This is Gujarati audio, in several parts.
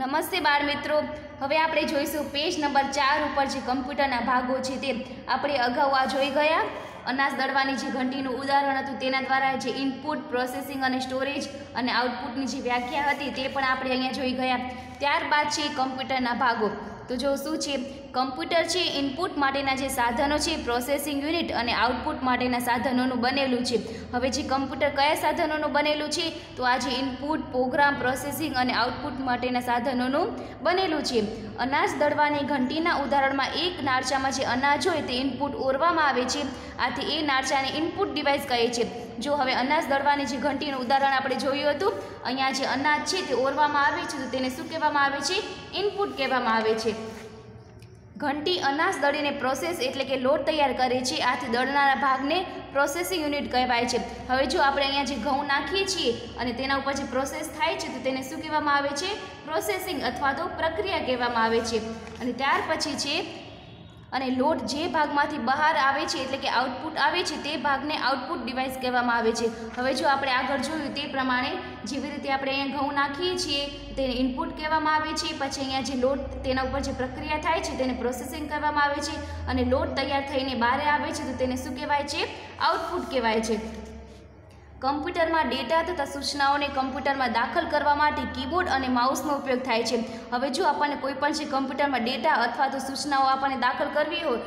નમસ્તે બાળ મિત્રો. હવે આપણે જોઈશું પેજ નંબર ચાર ઉપર જે કમ્પ્યુટરના ભાગો છે તે આપણે અગાઉ આ જોઈ ગયા. અનાજ દળવાની જે ઘંટીનું ઉદાહરણ હતું તેના દ્વારા જે ઇનપુટ પ્રોસેસિંગ અને સ્ટોરેજ અને આઉટપુટની જે વ્યાખ્યા હતી તે પણ આપણે અહીંયા જોઈ ગયા. ત્યારબાદ છે કમ્પ્યુટરના ભાગો. તો જો શું છે? કમ્પ્યુટર છે ઇનપુટ માટેના જે સાધનો છે પ્રોસેસિંગ યુનિટ અને આઉટપુટ માટેના સાધનોનું બનેલું છે. હવે જે કમ્પ્યુટર કયા સાધનોનું બનેલું છે? તો આ જે ઇનપુટ પ્રોગ્રામ પ્રોસેસિંગ અને આઉટપુટ માટેના સાધનોનું બનેલું છે. અનાજ દળવાની ઘંટીના ઉદાહરણમાં એક નારચામાં જે અનાજ હોય તે ઇનપુટ ઓરવામાં આવે છે. આથી એ નારચાને ઇનપુટ ડિવાઇસ કહે છે. જો હવે અનાજ દળવાની જે ઘંટીનું ઉદાહરણ આપણે જોયું હતું, અહીંયા જે અનાજ છે તે ઓરવામાં આવે છે, તો તેને શું કહેવામાં આવે છે? ઇનપુટ કહેવામાં આવે છે. ઘંટી અનાજ દળીને પ્રોસેસ એટલે કે લોટ તૈયાર કરે છે, આથી દળનારા ભાગને પ્રોસેસિંગ યુનિટ કહેવાય છે. હવે જો આપણે અહીંયા જે ઘઉં નાખીએ છીએ અને તેના ઉપર જે પ્રોસેસ થાય છે, તો તેને શું કહેવામાં આવે છે? પ્રોસેસિંગ અથવા તો પ્રક્રિયા કહેવામાં આવે છે. અને ત્યાર પછી છે અને લોડ જે ભાગમાંથી બહાર આવે છે, એટલે કે આઉટપુટ આવે છે, તે ભાગને આઉટપુટ ડિવાઇસ કહેવામાં આવે છે. હવે જો આપણે આગળ જોયું તે પ્રમાણે, જેવી રીતે આપણે અહીંયા ઘઉં નાખીએ છીએ, તેને ઇનપુટ કહેવામાં આવે છે, પછી અહીંયા જે લોટ તેના ઉપર જે પ્રક્રિયા થાય છે, તેને પ્રોસેસિંગ કરવામાં આવે છે, અને લોટ તૈયાર થઈને બહાર આવે છે, તો તેને શું કહેવાય છે? આઉટપુટ કહેવાય છે. કમ્પ્યુટરમાં ડેટા તથા સૂચનાઓને કમ્પ્યુટરમાં દાખલ કરવા માટે કીબોર્ડ અને માઉસનો ઉપયોગ થાય છે. હવે જો આપણને કોઈ પણ જે કમ્પ્યુટરમાં ડેટા અથવા તો સૂચનાઓ આપણને દાખલ કરવી હોય,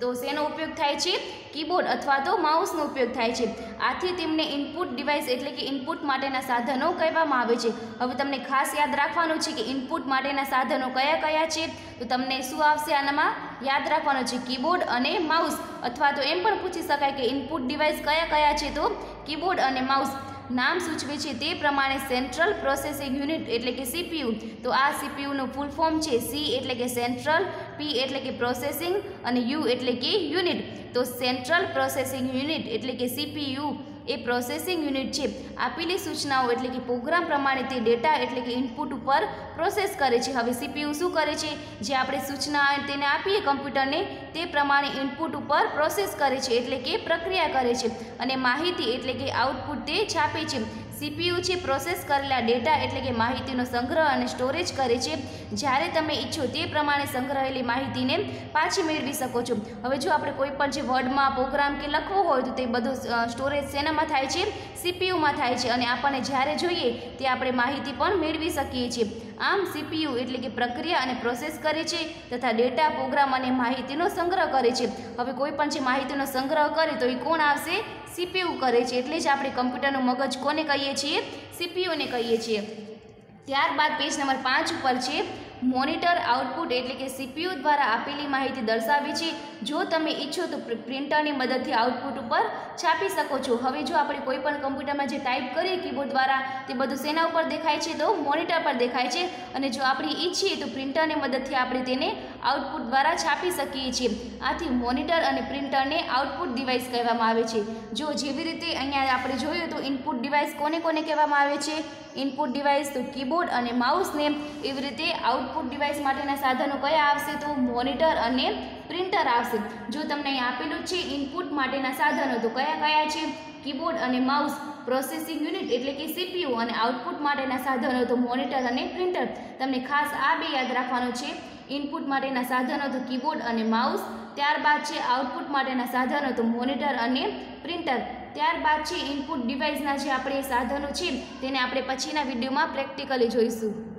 તો શેનો ઉપયોગ થાય છે? કીબોર્ડ અથવા તો માઉસનો ઉપયોગ થાય છે. આથી તેમને ઇનપુટ ડિવાઇસ એટલે કે ઇનપુટ માટેના સાધનો કહેવામાં આવે છે. હવે તમને ખાસ યાદ રાખવાનું છે કે ઇનપુટ માટેના સાધનો કયા કયા છે? તો તમને શું આવશે આનામાં? યાદ રાખવાનું છે કીબોર્ડ અને માઉસ. અથવા તો એમ પણ પૂછી શકાય કે ઇનપુટ ડિવાઇસ કયા કયા છે તો કીબોર્ડ અને માઉસ. નામ સૂચવે છે તે પ્રમાણે સેન્ટ્રલ પ્રોસેસિંગ યુનિટ એટલે કે સીપીયુ. તો આ સીપીયુનું ફૂલ ફોર્મ છે સી એટલે કે સેન્ટ્રલ, પી એટલે કે પ્રોસેસિંગ અને યુ એટલે કે યુનિટ. તો સેન્ટ્રલ પ્રોસેસિંગ યુનિટ એટલે કે સીપીયુ. એ પ્રોસેસિંગ યુનિટ છે આપેલી સૂચનાઓ એટલે કે પ્રોગ્રામ પ્રમાણે તે ડેટા એટલે કે ઇનપુટ ઉપર પ્રોસેસ કરે છે. હવે સીપીયુ શું કરે છે? જે આપણે સૂચના તેને આપીએ કમ્પ્યુટરને, તે પ્રમાણે ઇનપુટ ઉપર પ્રોસેસ કરે છે એટલે કે પ્રક્રિયા કરે છે. અને માહિતી એટલે કે આઉટપુટ તે છાપે છે. સીપીયુ છે, પ્રોસેસ કરેલા ડેટા એટલે કે માહિતીનો સંગ્રહ અને સ્ટોરેજ કરે છે. જ્યારે તમે ઈચ્છો તે પ્રમાણે સંગ્રહેલી માહિતીને પાછી મેળવી શકો છો. હવે જો આપણે કોઈ પણ જે વર્ડમાં પ્રોગ્રામ કે લખવો હોય તો તે બધું સ્ટોરેજ શેનામાં થાય છે? સીપીયુમાં થાય છે. અને આપણને જ્યારે જોઈએ તે આપણે માહિતી પણ મેળવી શકીએ છીએ. આમ સીપીયુ એટલે કે પ્રક્રિયા અને પ્રોસેસ કરે છે તથા ડેટા પ્રોગ્રામ અને માહિતીનો સંગ્રહ કરે છે. હવે કોઈ પણ જે માહિતીનો સંગ્રહ કરે તો એ કોણ આવશે? સીપીયુ કરે છે. એટલે જ આપણે કમ્પ્યુટરનું મગજ કોને કહીએ છીએ? સીપીયુને કહીએ છીએ. ત્યારબાદ પેજ નંબર પાંચ ઉપર છે. મોનિટર આઉટપુટ એટલે કે સીપીયુ દ્વારા આપેલી માહિતી દર્શાવે છે. જો તમે ઈચ્છો તો પ્રિન્ટરની મદદથી આઉટપુટ ઉપર છાપી શકો છો. હવે જો આપણે કોઈ પણ કમ્પ્યુટરમાં જે ટાઈપ કરીએ કીબોર્ડ દ્વારા, તે બધું શેના ઉપર દેખાય છે તો મોનિટર પર દેખાય છે. અને જો આપણે ઈચ્છીએ તો પ્રિન્ટરની મદદથી આપણે તેને આઉટપુટ દ્વારા છાપી શકીએ છીએ. આથી મોનિટર અને પ્રિન્ટરને આઉટપુટ ડિવાઇસ કહેવામાં આવે છે. જો જેવી રીતે અહીંયા આપણે જોયું તો ઇનપુટ ડિવાઇસ કોને કોને કહેવામાં આવે છે? ઇનપુટ ડિવાઇસ તો કીબોર્ડ અને માઉસને એવી રીતે આઉટપુટ ડિવાઇસ માટેના સાધનો કયા આવશે તો મોનિટર અને પ્રિન્ટર આવશે. જો તમને અહીં આપેલું છે ઇનપુટ માટેના સાધનો, તો કયા કયા છે? કીબોર્ડ અને માઉસ પ્રોસેસિંગ યુનિટ એટલે કે સીપીયુ અને આઉટપુટ માટેના સાધનો, તો મોનિટર અને પ્રિન્ટર તમને ખાસ આ બે યાદ રાખવાનું છે. ઇનપુટ માટેના સાધનો, તો કીબોર્ડ અને માઉસ ત્યારબાદ છે આઉટપુટ માટેના સાધનો, તો મોનિટર અને પ્રિન્ટર ત્યારબાદ છે ઇનપુટ ડિવાઇસના જે આપણે સાધનો છે, તેને આપણે પછીના વિડીયોમાં પ્રેક્ટિકલી જોઈશું.